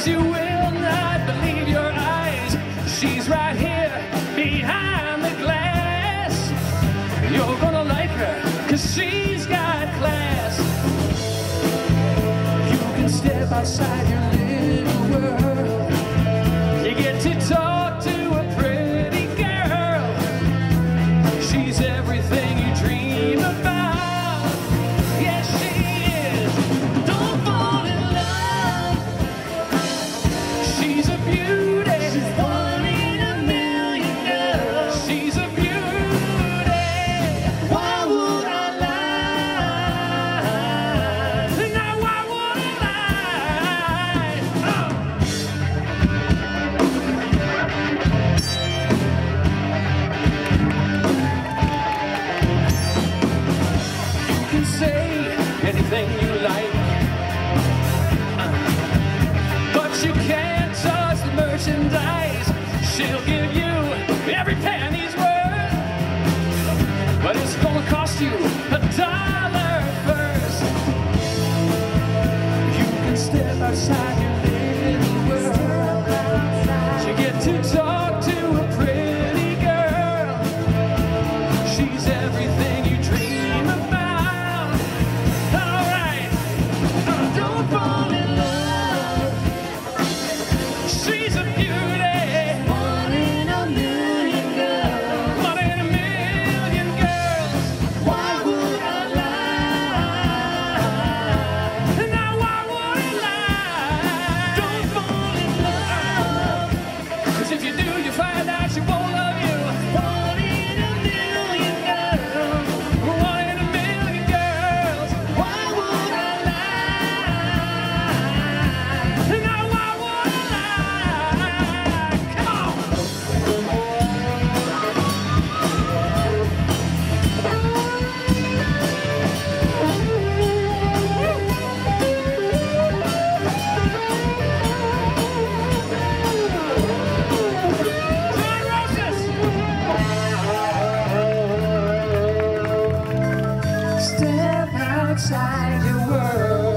Cause you will not believe your eyes. She's right here behind the glass. You're gonna like her, cause she's got class. You can step outside your little world. can say anything you like. But you can't trust merchandise. She'll give you every penny's worth. But it's gonna cost you a dime. see outside your world.